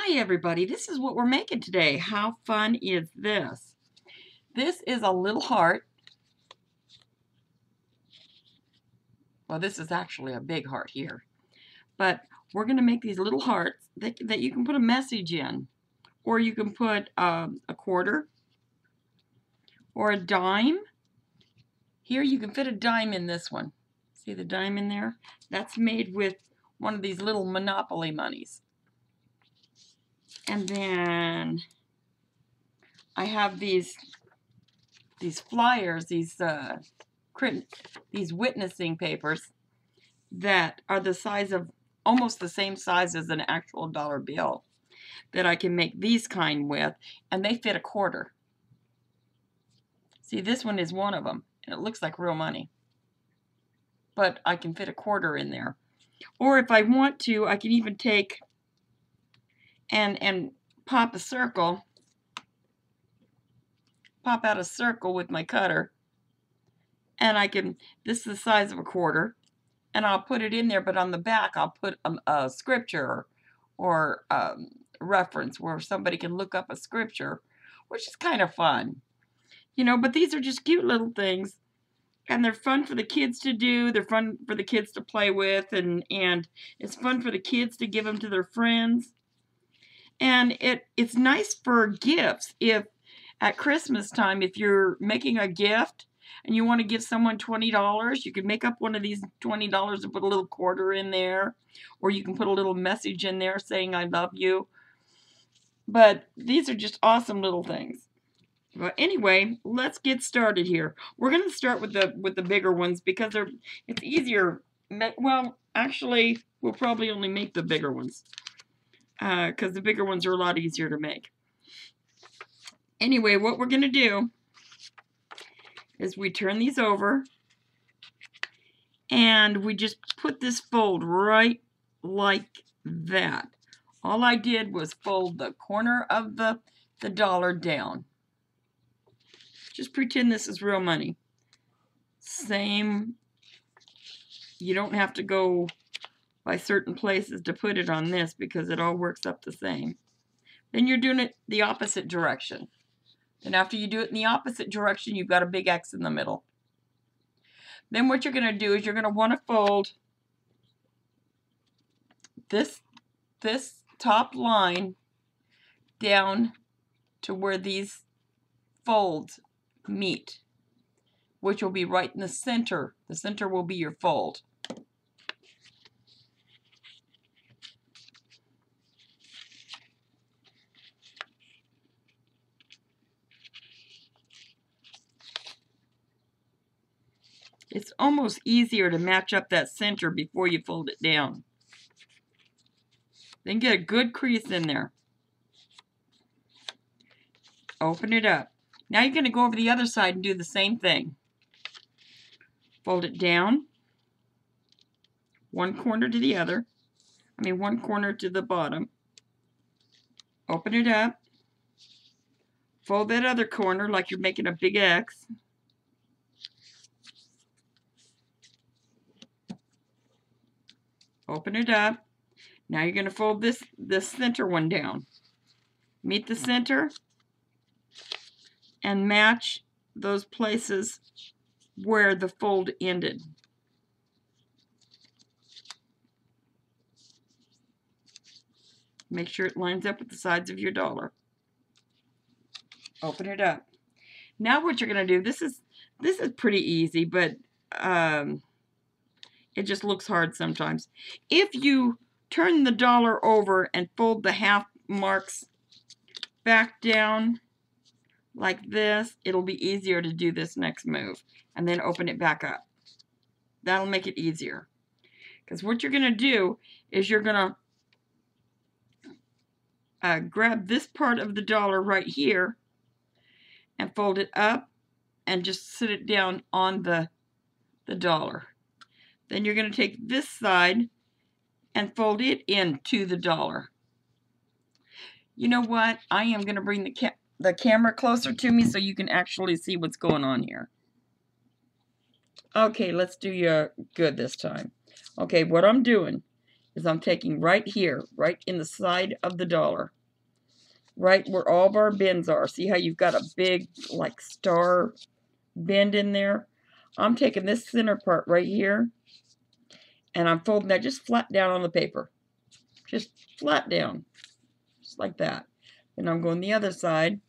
Hi everybody, this is what we're making today. How fun is this? This is a little heart. Well, this is actually a big heart here. But we're going to make these little hearts that, that you can put a message in. Or you can put um, a quarter or a dime. Here you can fit a dime in this one. See the dime in there? That's made with one of these little Monopoly monies. And then I have these these flyers, these uh, these witnessing papers that are the size of almost the same size as an actual dollar bill that I can make these kind with, and they fit a quarter. See, this one is one of them, and it looks like real money. But I can fit a quarter in there. Or if I want to, I can even take and and pop a circle pop out a circle with my cutter and I can this is the size of a quarter and I'll put it in there but on the back I'll put a, a scripture or um, reference where somebody can look up a scripture which is kind of fun you know but these are just cute little things and they're fun for the kids to do they're fun for the kids to play with and and it's fun for the kids to give them to their friends and it it's nice for gifts if at Christmas time, if you're making a gift and you want to give someone $20, you can make up one of these $20 and put a little quarter in there. Or you can put a little message in there saying, I love you. But these are just awesome little things. But anyway, let's get started here. We're going to start with the with the bigger ones because they're it's easier. Well, actually, we'll probably only make the bigger ones because uh, the bigger ones are a lot easier to make. Anyway, what we're going to do is we turn these over and we just put this fold right like that. All I did was fold the corner of the, the dollar down. Just pretend this is real money. Same, you don't have to go by certain places to put it on this because it all works up the same. Then you're doing it the opposite direction. And after you do it in the opposite direction, you've got a big X in the middle. Then what you're going to do is you're going to want to fold this, this top line down to where these folds meet, which will be right in the center. The center will be your fold. It's almost easier to match up that center before you fold it down. Then get a good crease in there. Open it up. Now you're going to go over the other side and do the same thing. Fold it down. One corner to the other. I mean one corner to the bottom. Open it up. Fold that other corner like you're making a big X. Open it up. Now you're going to fold this, this center one down. Meet the center and match those places where the fold ended. Make sure it lines up with the sides of your dollar. Open it up. Now what you're going to do, this is this is pretty easy, but um, it just looks hard sometimes. If you turn the dollar over and fold the half marks back down like this, it'll be easier to do this next move. And then open it back up. That'll make it easier. Because what you're going to do is you're going to uh, grab this part of the dollar right here and fold it up and just sit it down on the, the dollar. Then you're going to take this side and fold it into the dollar. You know what? I am going to bring the, ca the camera closer to me so you can actually see what's going on here. Okay, let's do you good this time. Okay, what I'm doing is I'm taking right here, right in the side of the dollar, right where all of our bends are. See how you've got a big, like, star bend in there? I'm taking this center part right here, and I'm folding that just flat down on the paper. Just flat down, just like that. And I'm going the other side,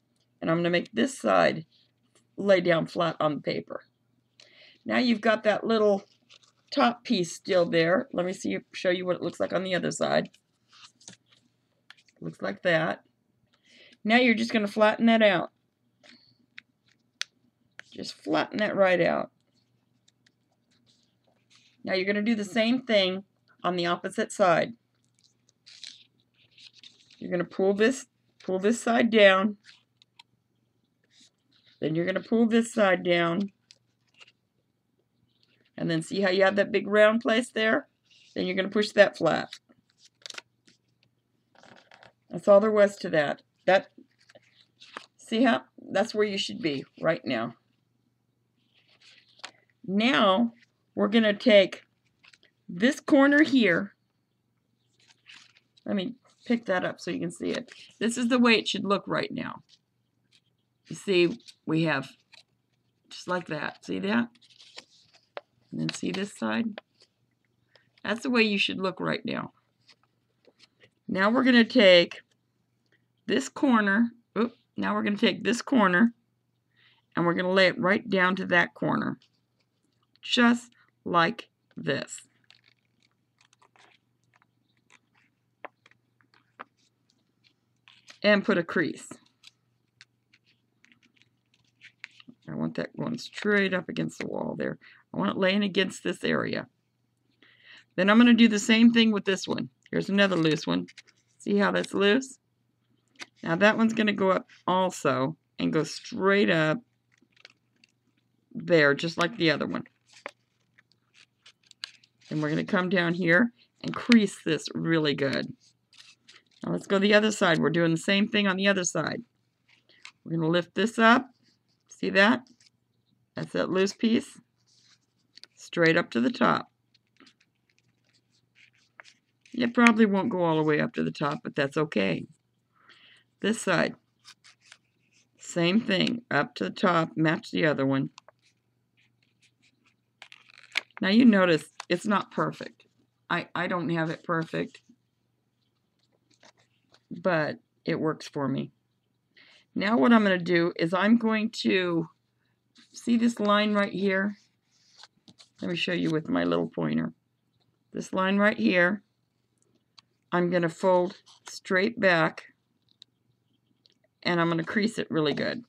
and I'm going to make this side lay down flat on the paper. Now you've got that little top piece still there. Let me see show you what it looks like on the other side. Looks like that. Now you're just going to flatten that out. Just flatten that right out. Now you're going to do the same thing on the opposite side. You're going to pull this pull this side down. Then you're going to pull this side down. And then see how you have that big round place there? Then you're going to push that flat. That's all there was to that. That see how that's where you should be right now. Now we're going to take this corner here. Let me pick that up so you can see it. This is the way it should look right now. You see, we have just like that. See that? And then see this side? That's the way you should look right now. Now we're going to take this corner. Oop, now we're going to take this corner and we're going to lay it right down to that corner. Just like this. And put a crease. I want that going straight up against the wall there. I want it laying against this area. Then I'm going to do the same thing with this one. Here's another loose one. See how that's loose? Now that one's going to go up also and go straight up there, just like the other one. And we're going to come down here and crease this really good. Now let's go the other side. We're doing the same thing on the other side. We're going to lift this up. See that? That's that loose piece straight up to the top. It probably won't go all the way up to the top, but that's okay. This side, same thing, up to the top, match the other one. Now you notice it's not perfect. I, I don't have it perfect, but it works for me. Now what I'm going to do is I'm going to, see this line right here? Let me show you with my little pointer. This line right here, I'm going to fold straight back and I'm going to crease it really good.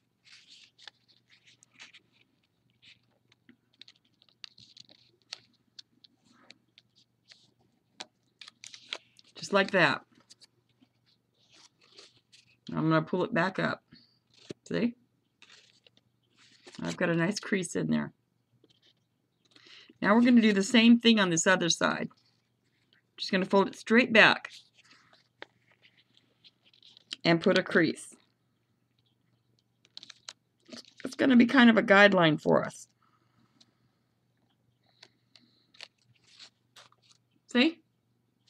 Just like that. I'm going to pull it back up. See? I've got a nice crease in there. Now we're going to do the same thing on this other side. Just going to fold it straight back and put a crease. It's going to be kind of a guideline for us. See?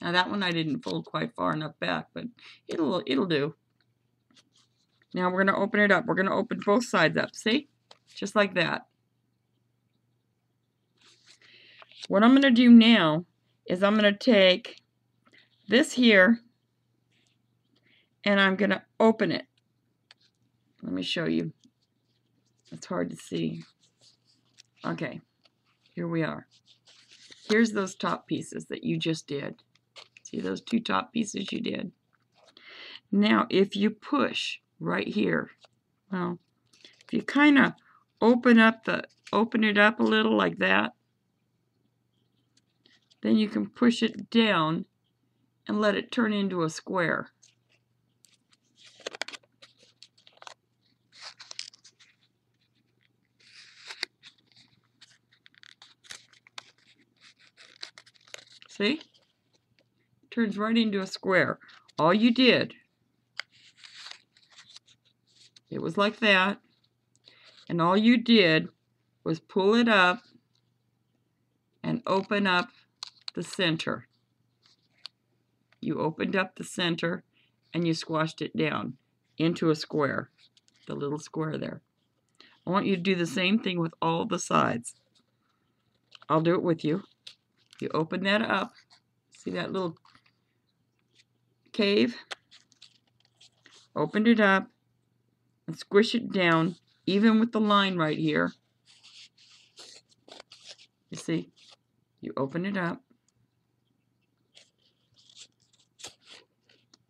Now that one I didn't fold quite far enough back, but it'll it'll do. Now we're going to open it up. We're going to open both sides up. See? Just like that. What I'm going to do now is I'm going to take this here and I'm going to open it. Let me show you. It's hard to see. Okay, here we are. Here's those top pieces that you just did. See those two top pieces you did? Now, if you push right here, well, if you kind of open up the open it up a little like that, then you can push it down and let it turn into a square. See? Turns right into a square. All you did, it was like that, and all you did was pull it up and open up the center. you opened up the center and you squashed it down into a square, the little square there. I want you to do the same thing with all the sides. I'll do it with you. You open that up. See that little cave? Opened it up and squish it down, even with the line right here. You see? You open it up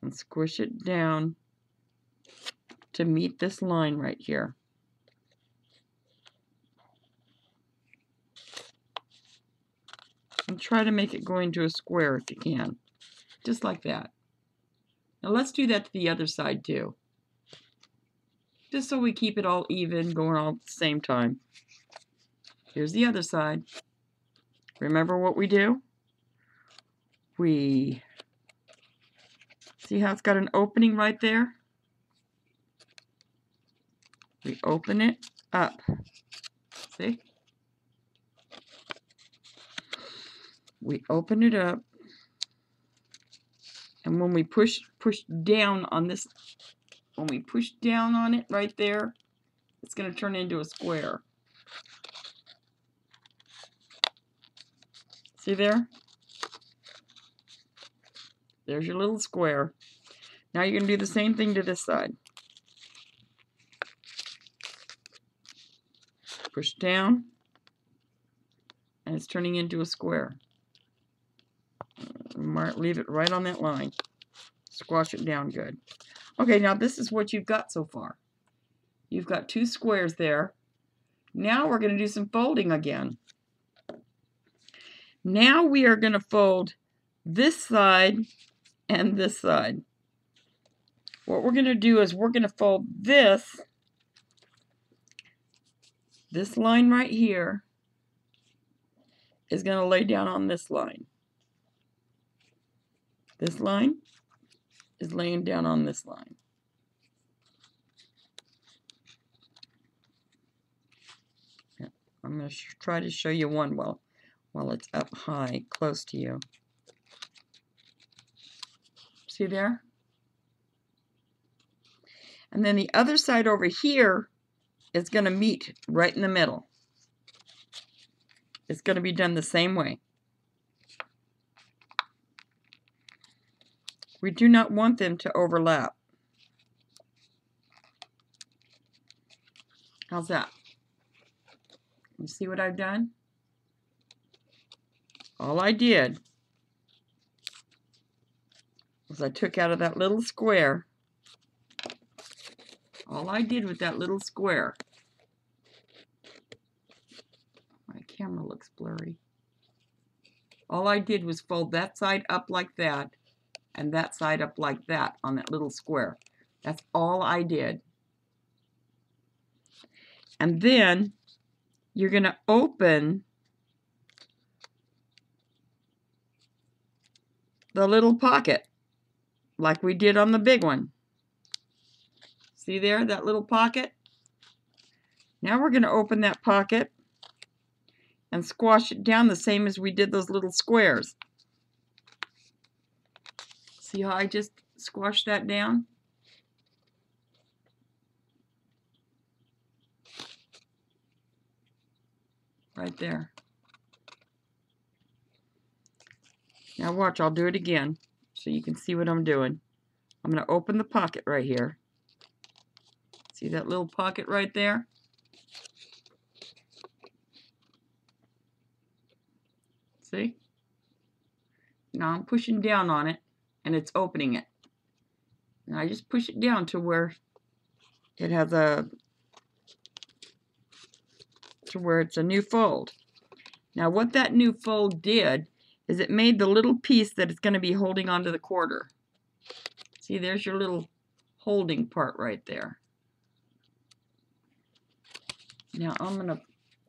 and squish it down to meet this line right here. And try to make it go into a square if you can. Just like that. Now let's do that to the other side too. Just so we keep it all even, going all at the same time. Here's the other side. Remember what we do? We see how it's got an opening right there? We open it up. See? We open it up. And when we push push down on this, when we push down on it right there, it's going to turn into a square. See there? There's your little square. Now you're going to do the same thing to this side. Push down, and it's turning into a square. Mark, leave it right on that line. Squash it down good. Okay, now this is what you've got so far. You've got two squares there. Now we're going to do some folding again. Now we are going to fold this side and this side. What we're going to do is we're going to fold this, this line right here is going to lay down on this line. This line is laying down on this line. I'm going to try to show you one while, while it's up high, close to you. See there? And then the other side over here is going to meet right in the middle. It's going to be done the same way. We do not want them to overlap. How's that? You see what I've done? All I did was I took out of that little square, all I did with that little square, my camera looks blurry, all I did was fold that side up like that and that side up like that on that little square. That's all I did. And then you're going to open the little pocket like we did on the big one. See there, that little pocket? Now we're going to open that pocket and squash it down the same as we did those little squares. See how I just squashed that down? Right there. Now watch, I'll do it again so you can see what I'm doing. I'm going to open the pocket right here. See that little pocket right there? See? Now I'm pushing down on it and it's opening it. And I just push it down to where it has a to where it's a new fold. Now what that new fold did is it made the little piece that it's going to be holding onto the quarter. See, there's your little holding part right there. Now I'm going to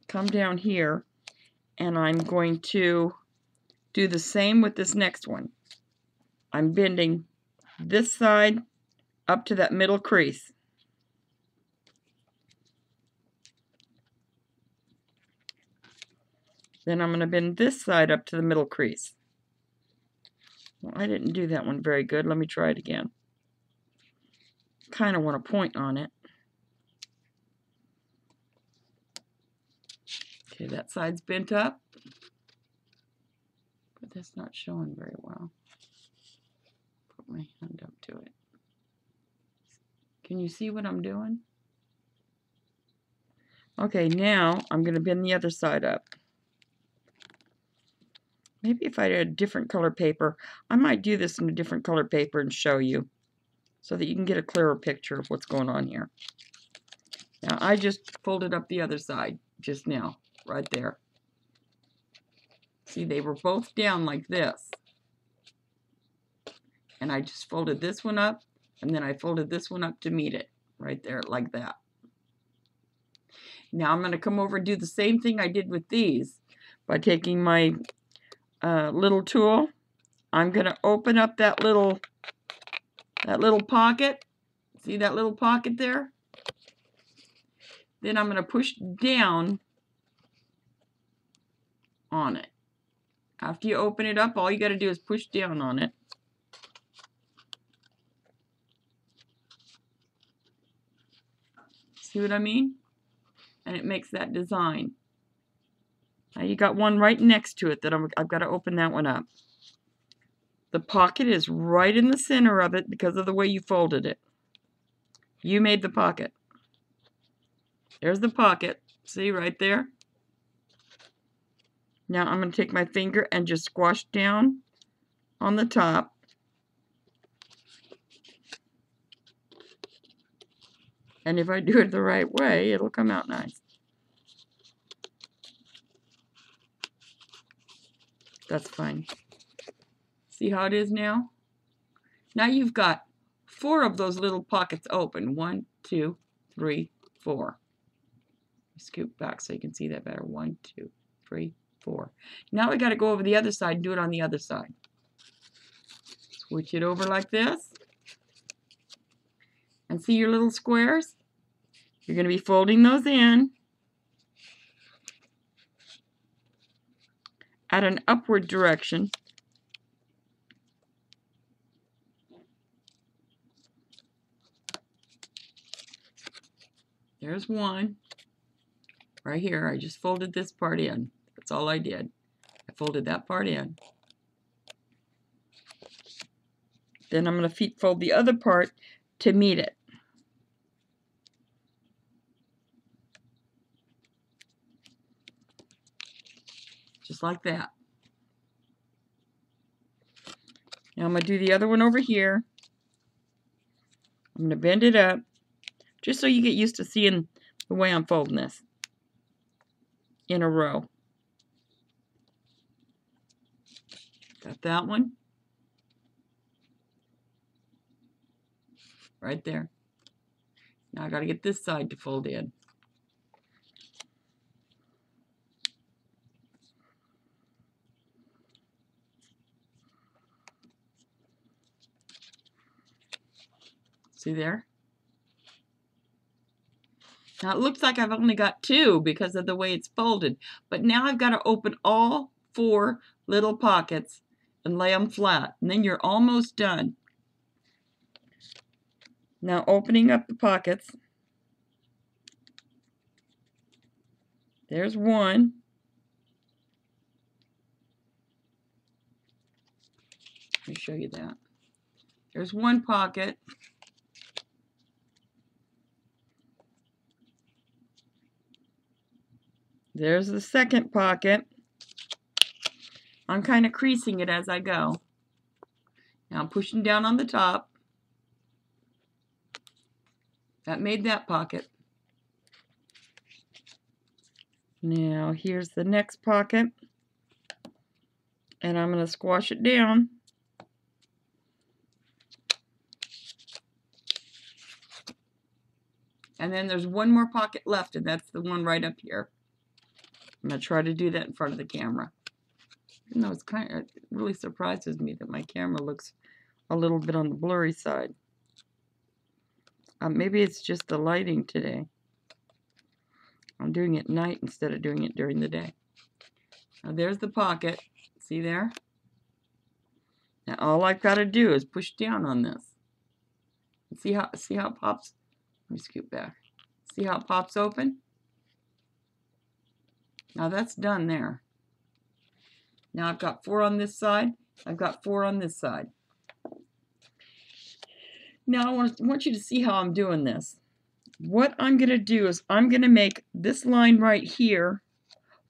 come down here and I'm going to do the same with this next one. I'm bending this side up to that middle crease. Then I'm going to bend this side up to the middle crease. Well, I didn't do that one very good. Let me try it again. Kind of want to point on it. Okay, that side's bent up. But that's not showing very well. My hand up to it. Can you see what I'm doing? Okay, now I'm going to bend the other side up. Maybe if I had a different color paper, I might do this in a different color paper and show you so that you can get a clearer picture of what's going on here. Now, I just folded up the other side just now, right there. See, they were both down like this. And I just folded this one up, and then I folded this one up to meet it, right there, like that. Now I'm going to come over and do the same thing I did with these by taking my uh, little tool. I'm going to open up that little that little pocket. See that little pocket there? Then I'm going to push down on it. After you open it up, all you got to do is push down on it. See what I mean? And it makes that design. Now you got one right next to it that I'm, I've got to open that one up. The pocket is right in the center of it because of the way you folded it. You made the pocket. There's the pocket. See right there? Now I'm going to take my finger and just squash down on the top. And if I do it the right way, it'll come out nice. That's fine. See how it is now? Now you've got four of those little pockets open. One, two, three, four. Scoop back so you can see that better. One, two, three, four. Now we got to go over the other side and do it on the other side. Switch it over like this. And see your little squares? You're going to be folding those in. at an upward direction. There's one. Right here, I just folded this part in. That's all I did. I folded that part in. Then I'm going to feet fold the other part to meet it. Like that. Now I'm going to do the other one over here. I'm going to bend it up just so you get used to seeing the way I'm folding this in a row. Got that one. Right there. Now I got to get this side to fold in. See there? Now it looks like I've only got two because of the way it's folded, but now I've got to open all four little pockets and lay them flat, and then you're almost done. Now opening up the pockets, there's one. Let me show you that. There's one pocket. There's the second pocket. I'm kind of creasing it as I go. Now I'm pushing down on the top. That made that pocket. Now here's the next pocket. And I'm going to squash it down. And then there's one more pocket left, and that's the one right up here. I'm going to try to do that in front of the camera. Even though it's kind of, it really surprises me that my camera looks a little bit on the blurry side. Uh, maybe it's just the lighting today. I'm doing it night instead of doing it during the day. Now there's the pocket. See there? Now all I've got to do is push down on this. See how see how it pops? Let me scoot back. See how it pops open? Now that's done there. Now I've got four on this side. I've got four on this side. Now I want, want you to see how I'm doing this. What I'm going to do is I'm going to make this line right here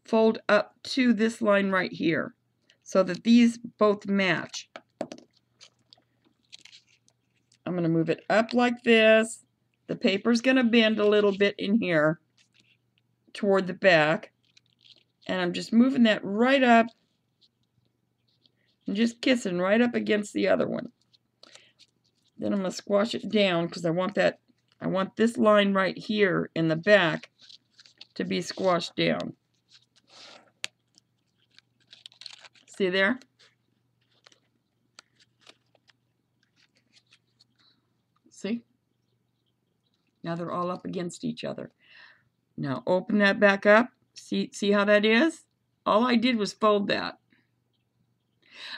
fold up to this line right here so that these both match. I'm going to move it up like this. The paper's going to bend a little bit in here toward the back. And I'm just moving that right up and just kissing right up against the other one. Then I'm going to squash it down because I want that, I want this line right here in the back to be squashed down. See there? See? Now they're all up against each other. Now open that back up. See, see how that is? All I did was fold that.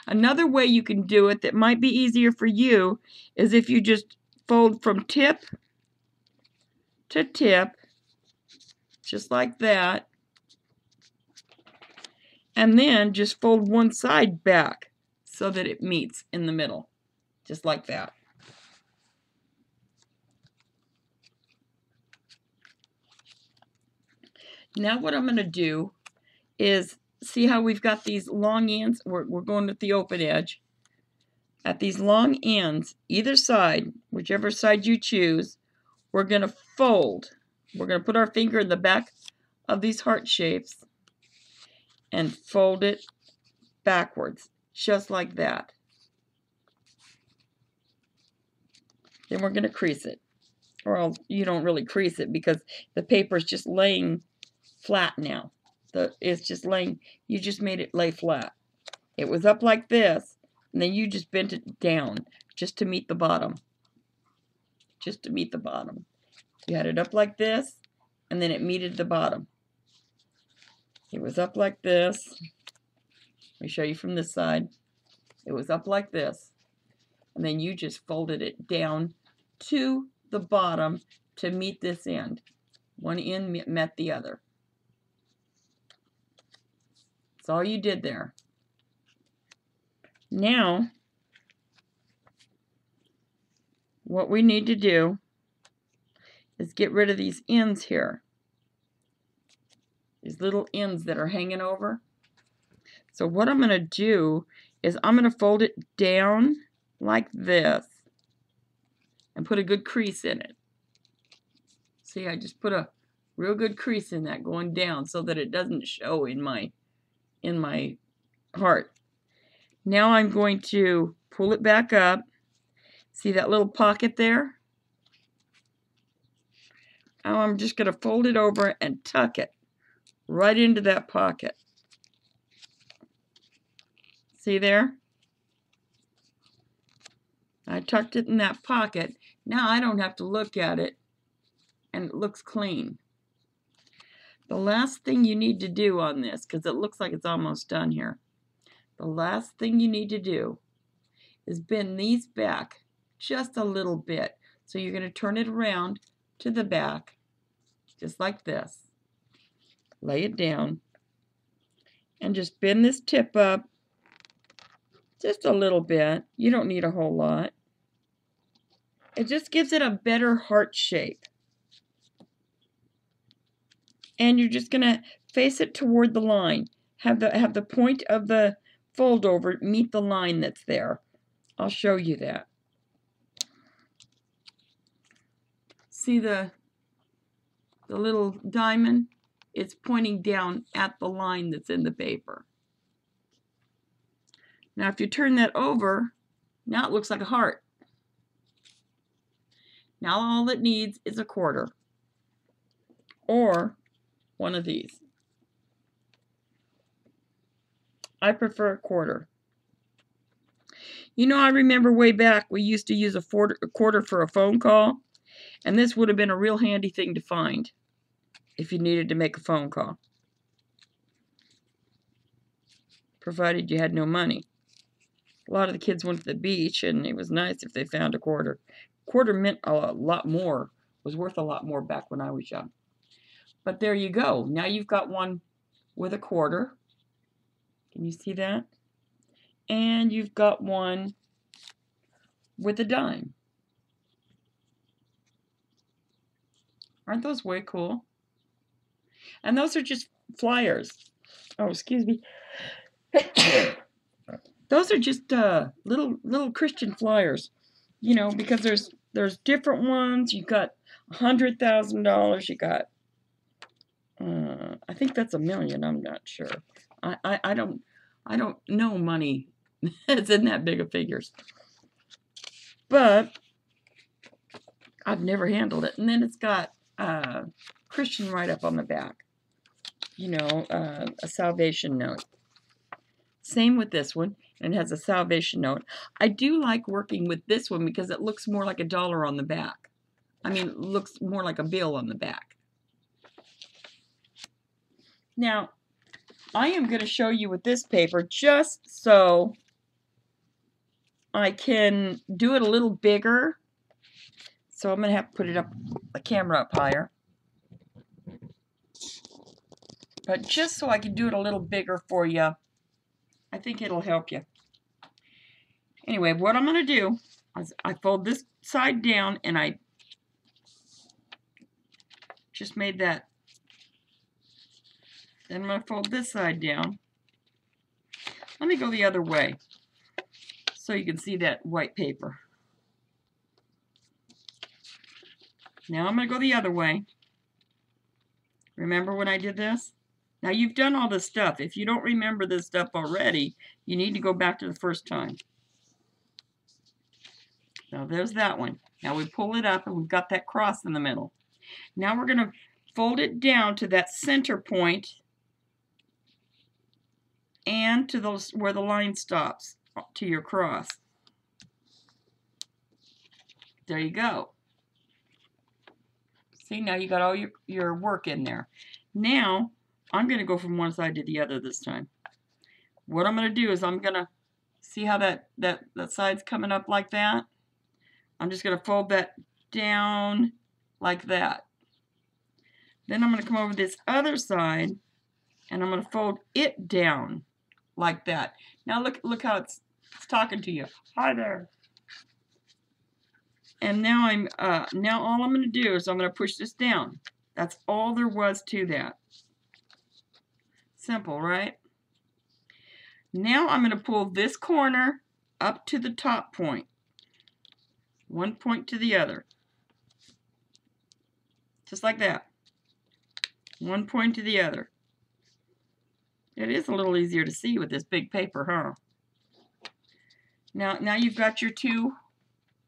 Another way you can do it that might be easier for you is if you just fold from tip to tip, just like that, and then just fold one side back so that it meets in the middle, just like that. Now what I'm going to do is see how we've got these long ends? We're, we're going with the open edge. At these long ends, either side, whichever side you choose, we're going to fold. We're going to put our finger in the back of these heart shapes and fold it backwards, just like that. Then we're going to crease it. Or you don't really crease it because the paper is just laying flat now. The, it's just laying, you just made it lay flat. It was up like this, and then you just bent it down just to meet the bottom. Just to meet the bottom. You had it up like this, and then it meted the bottom. It was up like this. Let me show you from this side. It was up like this. And then you just folded it down to the bottom to meet this end. One end met the other. That's all you did there. Now, what we need to do is get rid of these ends here. These little ends that are hanging over. So what I'm going to do is I'm going to fold it down like this and put a good crease in it. See, I just put a real good crease in that going down so that it doesn't show in my in my heart. Now I'm going to pull it back up. See that little pocket there? Now I'm just going to fold it over and tuck it right into that pocket. See there? I tucked it in that pocket. Now I don't have to look at it and it looks clean. The last thing you need to do on this, because it looks like it's almost done here, the last thing you need to do is bend these back just a little bit. So you're going to turn it around to the back, just like this. Lay it down, and just bend this tip up just a little bit. You don't need a whole lot. It just gives it a better heart shape and you're just going to face it toward the line. Have the, have the point of the fold over meet the line that's there. I'll show you that. See the, the little diamond? It's pointing down at the line that's in the paper. Now if you turn that over, now it looks like a heart. Now all it needs is a quarter. Or one of these. I prefer a quarter. You know, I remember way back we used to use a, a quarter for a phone call, and this would have been a real handy thing to find if you needed to make a phone call, provided you had no money. a lot of the kids went to the beach, and it was nice if they found a quarter. Quarter meant a lot more, was worth a lot more back when I was young. But there you go. Now you've got one with a quarter. Can you see that? And you've got one with a dime. Aren't those way cool? And those are just flyers. Oh, excuse me. those are just uh, little little Christian flyers, you know, because there's there's different ones. You got a hundred thousand dollars. You got, uh, I think that's a million. I'm not sure. I, I, I don't I don't know money. it's in that big of figures, but I've never handled it. And then it's got uh, Christian right up on the back. You know, uh, a salvation note. Same with this one, and has a salvation note. I do like working with this one because it looks more like a dollar on the back. I mean, looks more like a bill on the back. Now, I am going to show you with this paper just so I can do it a little bigger. So I'm going to have to put it up, the camera up higher. But just so I can do it a little bigger for you, I think it'll help you. Anyway, what I'm going to do is I fold this side down and I just made that. Then I'm going to fold this side down. Let me go the other way so you can see that white paper. Now I'm going to go the other way. Remember when I did this? Now you've done all this stuff. If you don't remember this stuff already, you need to go back to the first time. So there's that one. Now we pull it up and we've got that cross in the middle. Now we're going to fold it down to that center point and to those where the line stops to your cross. There you go. See, now you got all your, your work in there. Now, I'm going to go from one side to the other this time. What I'm going to do is I'm going to see how that, that, that side's coming up like that. I'm just going to fold that down like that. Then I'm going to come over this other side and I'm going to fold it down like that. Now look look how it's, it's talking to you. Hi there. And now I'm uh, now all I'm going to do is I'm going to push this down. That's all there was to that. Simple, right? Now I'm going to pull this corner up to the top point. One point to the other. Just like that. One point to the other. It is a little easier to see with this big paper, huh? Now, now you've got your two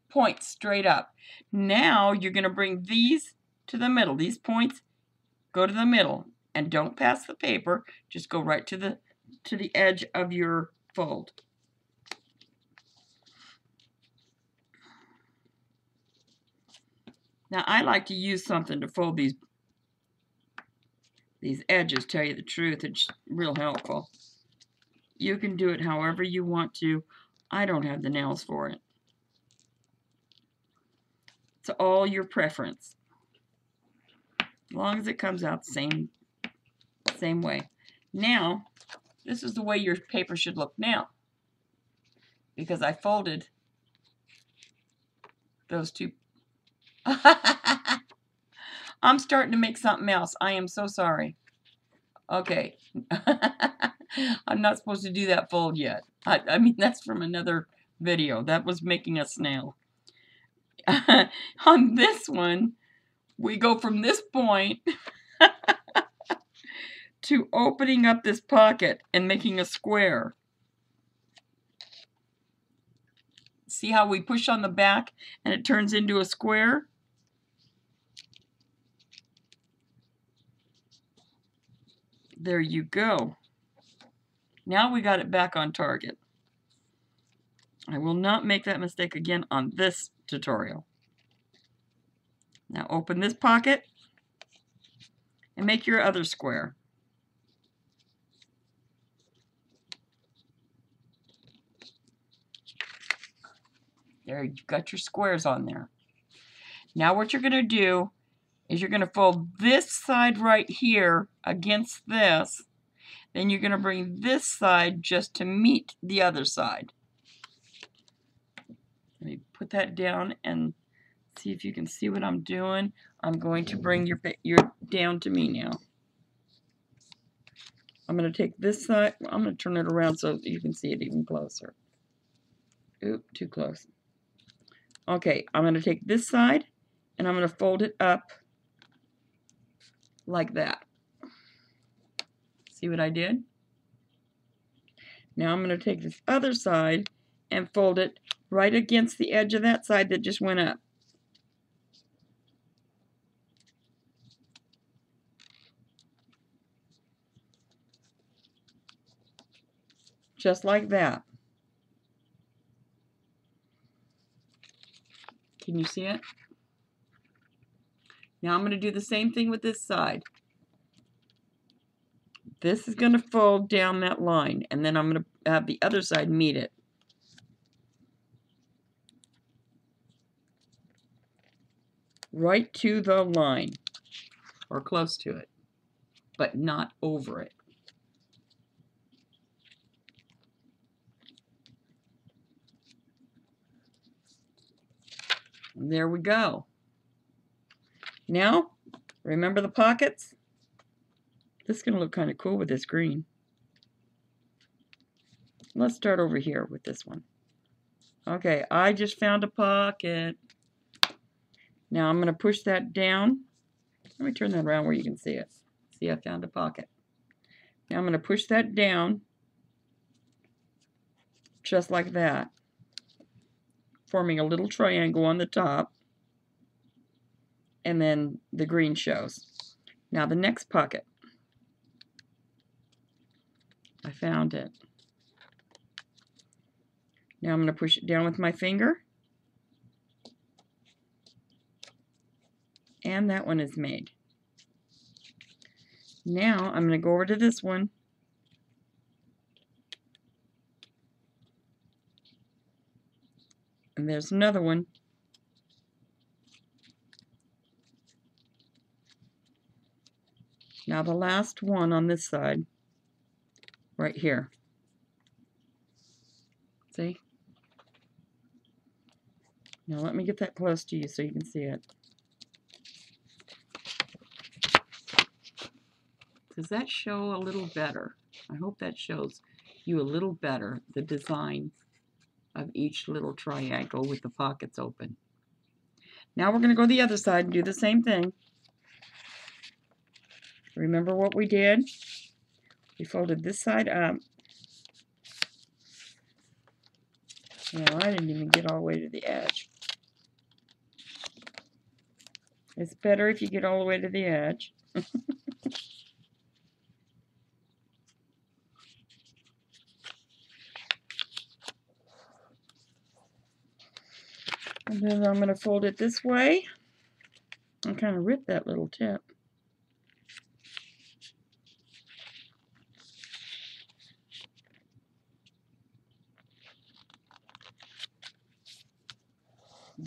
points straight up. Now you're going to bring these to the middle. These points go to the middle and don't pass the paper. Just go right to the to the edge of your fold. Now I like to use something to fold these these edges, tell you the truth. It's real helpful. You can do it however you want to. I don't have the nails for it. It's all your preference. As long as it comes out the same same way. Now, this is the way your paper should look now. Because I folded those two. I'm starting to make something else. I am so sorry. Okay. I'm not supposed to do that fold yet. I, I mean, that's from another video. That was making a snail. On this one, we go from this point to opening up this pocket and making a square. See how we push on the back and it turns into a square? There you go. Now we got it back on target. I will not make that mistake again on this tutorial. Now open this pocket and make your other square. There, you've got your squares on there. Now what you're going to do is you're going to fold this side right here against this. Then you're going to bring this side just to meet the other side. Let me put that down and see if you can see what I'm doing. I'm going to bring your, your down to me now. I'm going to take this side, I'm going to turn it around so you can see it even closer. Oop, too close. Okay, I'm going to take this side and I'm going to fold it up like that. See what I did? Now I'm going to take this other side and fold it right against the edge of that side that just went up. Just like that. Can you see it? Now I'm going to do the same thing with this side. This is going to fold down that line, and then I'm going to have the other side meet it. Right to the line, or close to it, but not over it. And there we go. Now, remember the pockets? This is going to look kind of cool with this green. Let's start over here with this one. Okay, I just found a pocket. Now I'm going to push that down. Let me turn that around where you can see it. See, I found a pocket. Now I'm going to push that down just like that, forming a little triangle on the top and then the green shows. Now the next pocket. I found it. Now I'm going to push it down with my finger. And that one is made. Now I'm going to go over to this one. And there's another one. Now the last one on this side, right here. See? Now let me get that close to you so you can see it. Does that show a little better? I hope that shows you a little better the design of each little triangle with the pockets open. Now we're going to go the other side and do the same thing. Remember what we did? We folded this side up. Now, I didn't even get all the way to the edge. It's better if you get all the way to the edge. and then I'm going to fold it this way and kind of rip that little tip.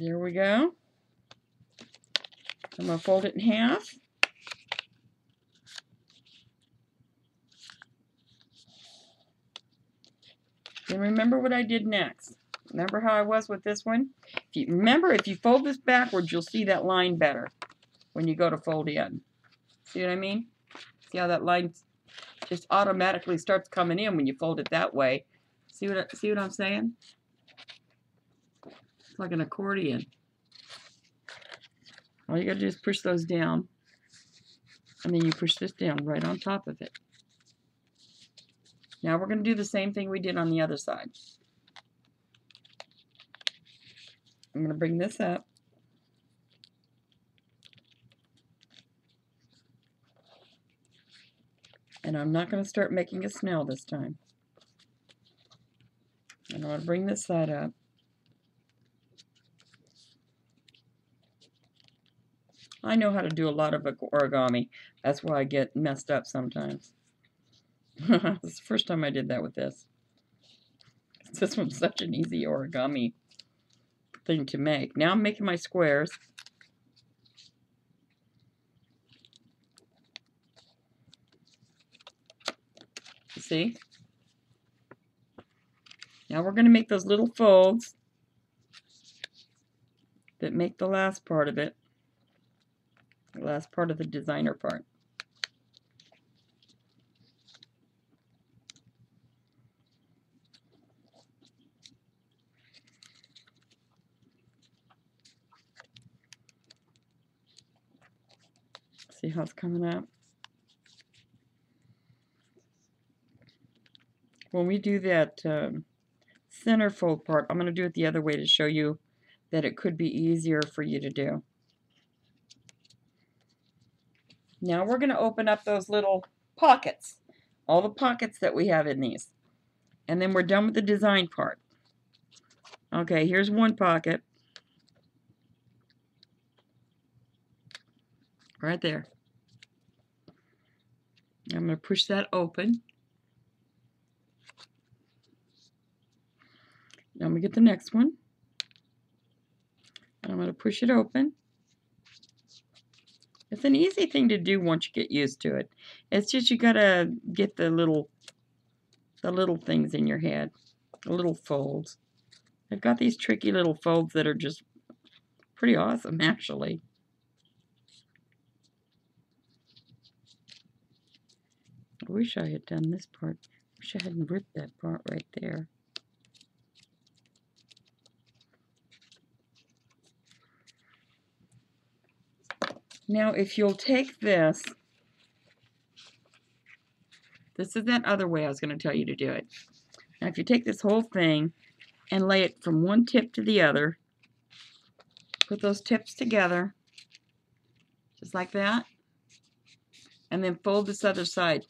There we go. I'm going to fold it in half. And remember what I did next. Remember how I was with this one? If you remember, if you fold this backwards, you'll see that line better when you go to fold in. See what I mean? See how that line just automatically starts coming in when you fold it that way. See what see what I'm saying? Like an accordion. All you got to do is push those down. And then you push this down right on top of it. Now we're going to do the same thing we did on the other side. I'm going to bring this up. And I'm not going to start making a snail this time. I'm going to bring this side up. I know how to do a lot of origami. That's why I get messed up sometimes. this is the first time I did that with this. This one's such an easy origami thing to make. Now I'm making my squares. See? Now we're going to make those little folds that make the last part of it, last part of the designer part. See how it's coming up? When we do that um, center fold part, I'm going to do it the other way to show you that it could be easier for you to do. Now we're going to open up those little pockets, all the pockets that we have in these. And then we're done with the design part. Okay, here's one pocket. Right there. I'm going to push that open. Now I'm going to get the next one. I'm going to push it open. It's an easy thing to do once you get used to it. It's just you got to get the little the little things in your head, the little folds. I've got these tricky little folds that are just pretty awesome actually. I wish I had done this part. I wish I hadn't ripped that part right there. Now, if you'll take this, this is that other way I was going to tell you to do it. Now, if you take this whole thing and lay it from one tip to the other, put those tips together, just like that, and then fold this other side.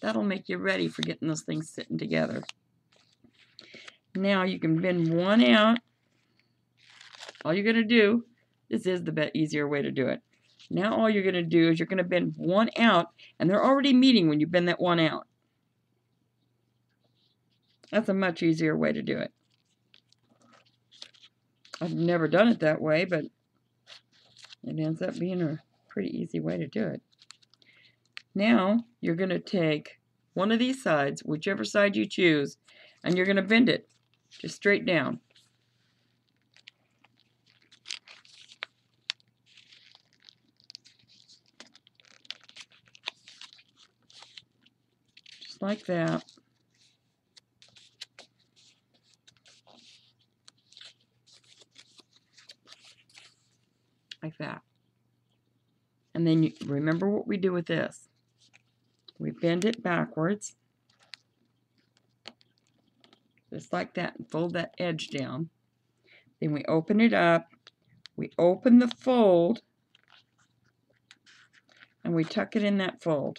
That'll make you ready for getting those things sitting together. Now you can bend one out. All you're going to do this is the easier way to do it. Now all you're going to do is you're going to bend one out, and they're already meeting when you bend that one out. That's a much easier way to do it. I've never done it that way, but it ends up being a pretty easy way to do it. Now you're going to take one of these sides, whichever side you choose, and you're going to bend it just straight down. Like that. Like that. And then you remember what we do with this. We bend it backwards. Just like that and fold that edge down. Then we open it up. We open the fold and we tuck it in that fold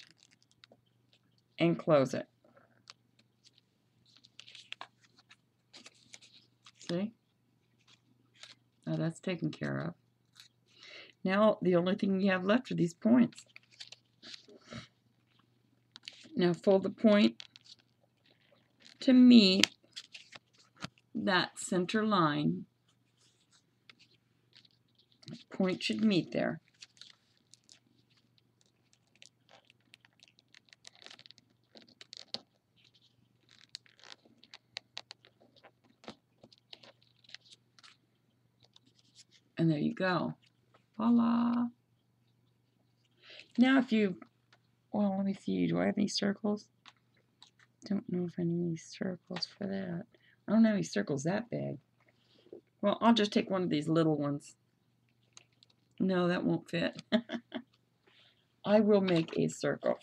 and close it. See? Now that's taken care of. Now the only thing you have left are these points. Now fold the point to meet that center line. Point should meet there. And there you go. Voila. Now if you, well, let me see. Do I have any circles? Don't know if I need any circles for that. I don't have any circles that big. Well, I'll just take one of these little ones. No, that won't fit. I will make a circle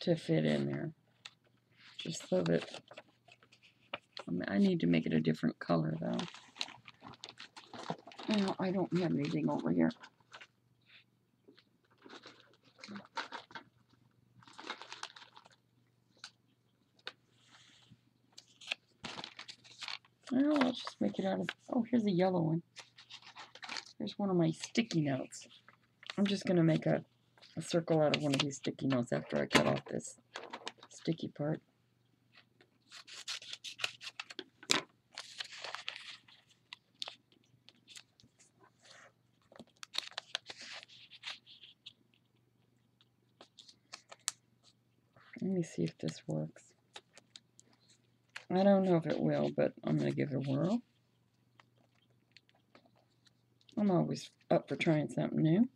to fit in there. Just so that I need to make it a different color though. Well, I don't have anything over here. Well, I'll just make it out of, oh, here's a yellow one. Here's one of my sticky notes. I'm just going to make a, a circle out of one of these sticky notes after I cut off this sticky part. Let me see if this works. I don't know if it will, but I'm going to give it a whirl. I'm always up for trying something new.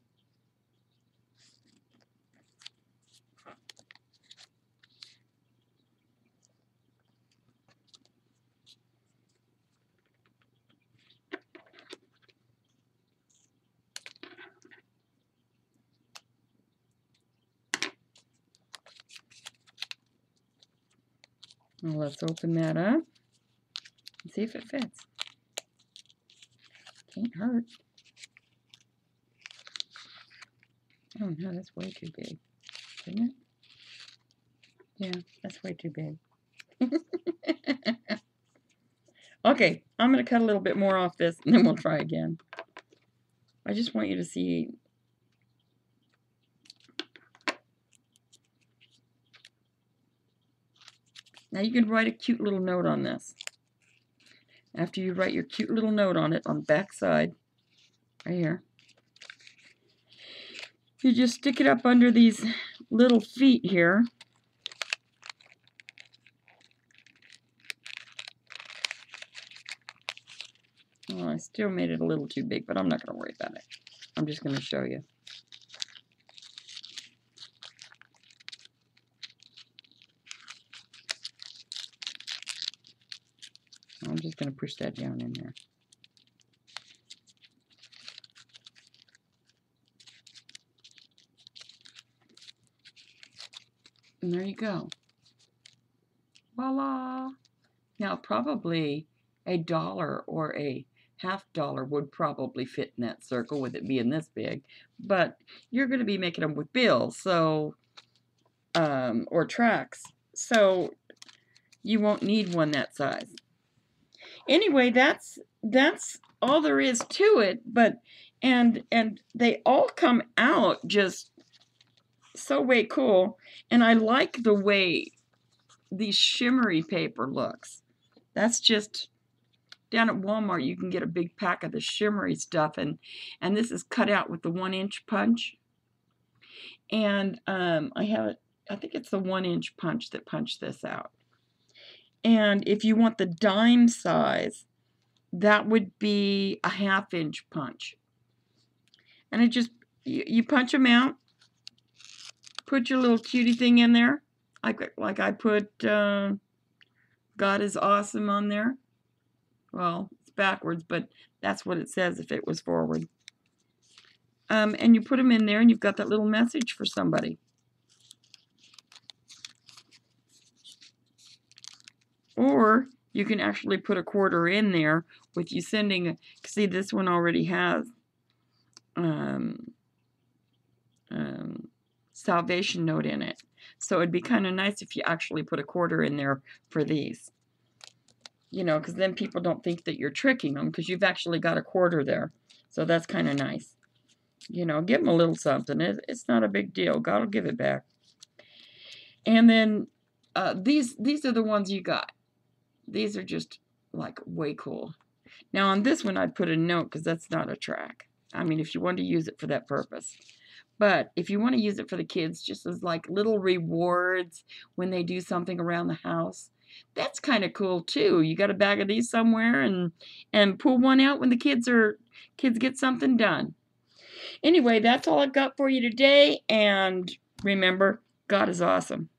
Well, let's open that up and see if it fits. Can't hurt. Oh no, that's way too big, isn't it? Yeah, that's way too big. okay, I'm going to cut a little bit more off this and then we'll try again. I just want you to see Now you can write a cute little note on this. After you write your cute little note on it on the back side, right here, you just stick it up under these little feet here. I still made it a little too big, but I'm not going to worry about it. I'm just going to show you. I'm just going to push that down in there. And there you go. Voila! Now probably a dollar or a half dollar would probably fit in that circle with it being this big. But you're going to be making them with bills, so um, or tracks. So you won't need one that size anyway, that's that's all there is to it. But and and they all come out just so way cool. And I like the way the shimmery paper looks. That's just down at Walmart you can get a big pack of the shimmery stuff and and this is cut out with the one inch punch and um, I have it I think it's the one inch punch that punched this out and if you want the dime size, that would be a half inch punch. And it just, you, you punch them out, put your little cutie thing in there, like, like I put uh, God is awesome on there. Well, it's backwards, but that's what it says if it was forward. Um, and you put them in there and you've got that little message for somebody. Or you can actually put a quarter in there with you sending, see this one already has um, um, salvation note in it. So it'd be kind of nice if you actually put a quarter in there for these. You know, because then people don't think that you're tricking them because you've actually got a quarter there. So that's kind of nice. You know, give them a little something. It, it's not a big deal. God will give it back. And then uh, these these are the ones you got. These are just like way cool. Now on this one I'd put a note because that's not a track. I mean if you want to use it for that purpose. But if you want to use it for the kids just as like little rewards when they do something around the house, that's kind of cool too. You got a bag of these somewhere and and pull one out when the kids are kids get something done. Anyway, that's all I've got for you today and remember, God is awesome.